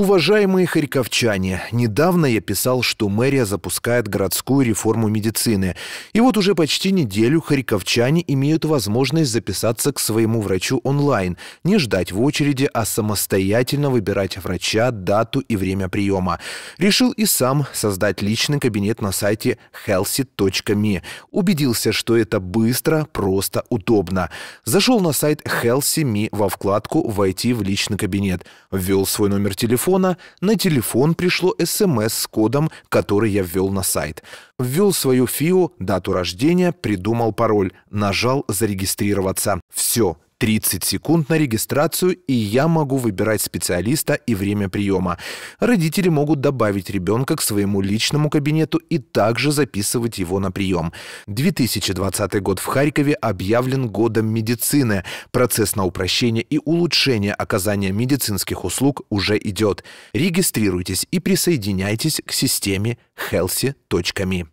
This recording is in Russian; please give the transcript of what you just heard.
Уважаемые харьковчане, недавно я писал, что мэрия запускает городскую реформу медицины. И вот уже почти неделю харьковчане имеют возможность записаться к своему врачу онлайн, не ждать в очереди, а самостоятельно выбирать врача, дату и время приема. Решил и сам создать личный кабинет на сайте healthy.me. Убедился, что это быстро, просто, удобно. Зашел на сайт healthy.me во вкладку «Войти в личный кабинет». Ввел свой номер телефона телефона, на телефон пришло СМС с кодом, который я ввел на сайт. Ввел свою ФИО, дату рождения, придумал пароль, нажал «Зарегистрироваться». Все, 30 секунд на регистрацию, и я могу выбирать специалиста и время приема. Родители могут добавить ребенка к своему личному кабинету и также записывать его на прием. 2020 год в Харькове объявлен годом медицины. Процесс на упрощение и улучшение оказания медицинских услуг уже идет. Регистрируйтесь и присоединяйтесь к системе healthy.me.